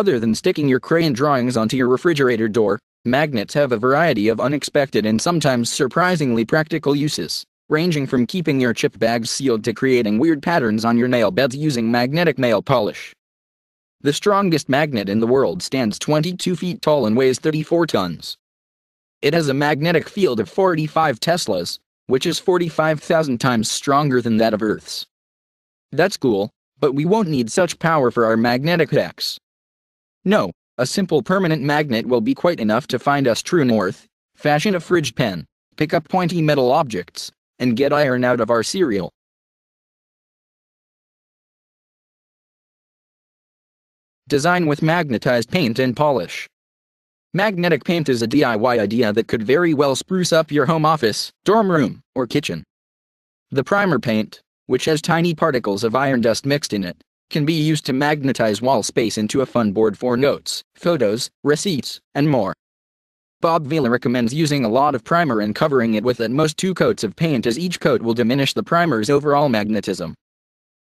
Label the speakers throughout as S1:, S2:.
S1: Other than sticking your crayon drawings onto your refrigerator door, magnets have a variety of unexpected and sometimes surprisingly practical uses, ranging from keeping your chip bags sealed to creating weird patterns on your nail beds using magnetic nail polish. The strongest magnet in the world stands 22 feet tall and weighs 34 tons. It has a magnetic field of 45 Teslas, which is 45,000 times stronger than that of Earth's. That's cool, but we won't need such power for our magnetic hacks. No, a simple permanent magnet will be quite enough to find us true north, fashion a fridge pen, pick up pointy metal objects, and get iron out of our cereal. Design with magnetized paint and polish. Magnetic paint is a DIY idea that could very well spruce up your home office, dorm room, or kitchen. The primer paint, which has tiny particles of iron dust mixed in it, can be used to magnetize wall space into a fun board for notes, photos, receipts, and more. Bob Vila recommends using a lot of primer and covering it with at most two coats of paint as each coat will diminish the primer's overall magnetism.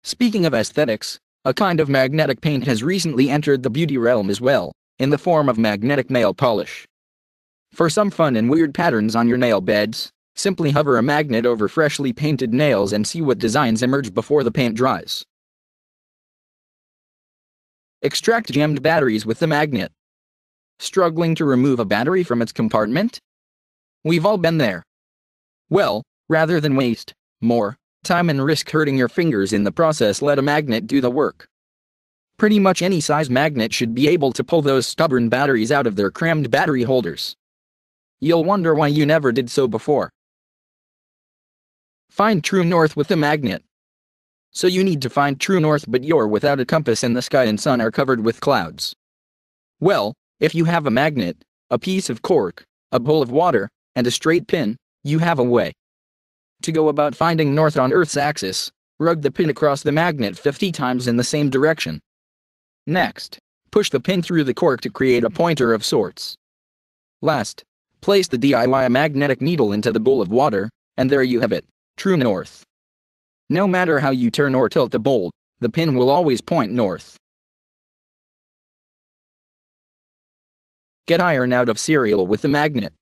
S1: Speaking of aesthetics, a kind of magnetic paint has recently entered the beauty realm as well, in the form of magnetic nail polish. For some fun and weird patterns on your nail beds, simply hover a magnet over freshly painted nails and see what designs emerge before the paint dries. Extract jammed batteries with the magnet. Struggling to remove a battery from its compartment? We've all been there. Well, rather than waste more time and risk hurting your fingers in the process, let a magnet do the work. Pretty much any size magnet should be able to pull those stubborn batteries out of their crammed battery holders. You'll wonder why you never did so before. Find true north with a magnet. So you need to find true north but you're without a compass and the sky and sun are covered with clouds. Well, if you have a magnet, a piece of cork, a bowl of water, and a straight pin, you have a way. To go about finding north on Earth's axis, rug the pin across the magnet 50 times in the same direction. Next, push the pin through the cork to create a pointer of sorts. Last, place the DIY magnetic needle into the bowl of water, and there you have it, true north. No matter how you turn or tilt the bowl, the pin will always point north. Get iron out of cereal with the magnet.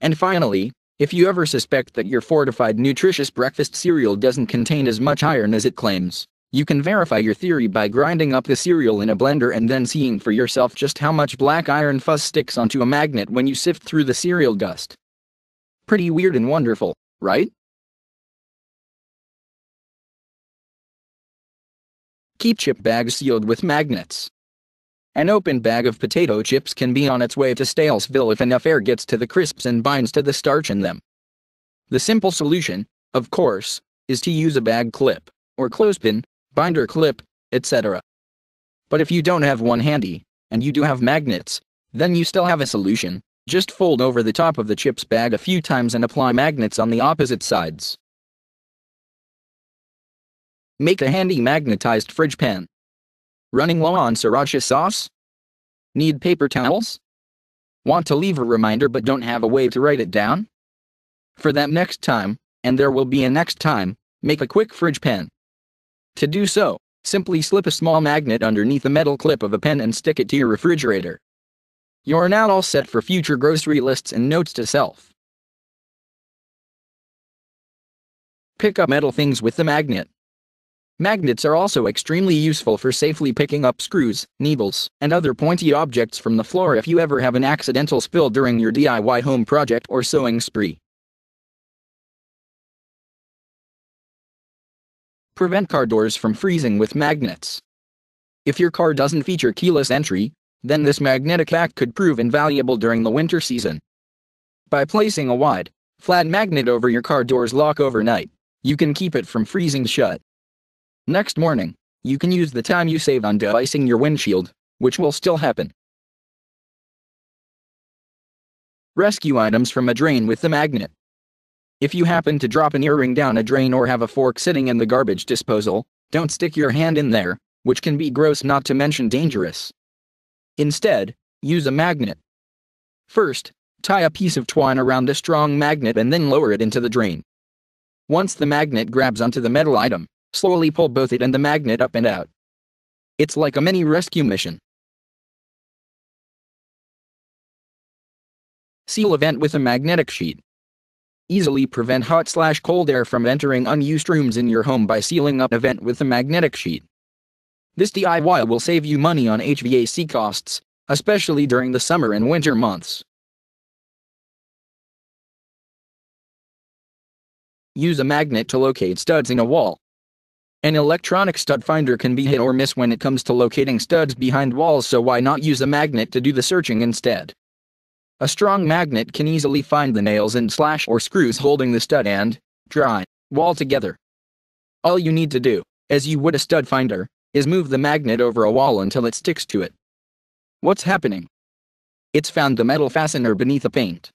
S1: And finally, if you ever suspect that your fortified nutritious breakfast cereal doesn't contain as much iron as it claims, you can verify your theory by grinding up the cereal in a blender and then seeing for yourself just how much black iron fuzz sticks onto a magnet when you sift through the cereal dust. Pretty weird and wonderful, right? Keep chip bags sealed with magnets. An open bag of potato chips can be on its way to Stalesville if enough air gets to the crisps and binds to the starch in them. The simple solution, of course, is to use a bag clip, or clothespin, binder clip, etc. But if you don't have one handy, and you do have magnets, then you still have a solution. Just fold over the top of the chips bag a few times and apply magnets on the opposite sides. Make a handy magnetized fridge pen. Running low on sriracha sauce? Need paper towels? Want to leave a reminder but don't have a way to write it down? For that next time, and there will be a next time, make a quick fridge pen. To do so, simply slip a small magnet underneath the metal clip of a pen and stick it to your refrigerator. You're now all set for future grocery lists and notes to self. Pick up metal things with the magnet. Magnets are also extremely useful for safely picking up screws, needles, and other pointy objects from the floor if you ever have an accidental spill during your DIY home project or sewing spree. Prevent car doors from freezing with magnets. If your car doesn't feature keyless entry, then this magnetic hack could prove invaluable during the winter season. By placing a wide, flat magnet over your car door's lock overnight, you can keep it from freezing shut. Next morning, you can use the time you save on de-icing your windshield, which will still happen. Rescue items from a drain with the magnet. If you happen to drop an earring down a drain or have a fork sitting in the garbage disposal, don't stick your hand in there, which can be gross not to mention dangerous. Instead, use a magnet. First, tie a piece of twine around a strong magnet and then lower it into the drain. Once the magnet grabs onto the metal item, Slowly pull both it and the magnet up and out. It's like a mini rescue mission. Seal a vent with a magnetic sheet. Easily prevent hot slash cold air from entering unused rooms in your home by sealing up a vent with a magnetic sheet. This DIY will save you money on HVAC costs, especially during the summer and winter months. Use a magnet to locate studs in a wall. An electronic stud finder can be hit or miss when it comes to locating studs behind walls so why not use a magnet to do the searching instead. A strong magnet can easily find the nails and slash or screws holding the stud and, dry, wall together. All you need to do, as you would a stud finder, is move the magnet over a wall until it sticks to it. What's happening? It's found the metal fastener beneath the paint.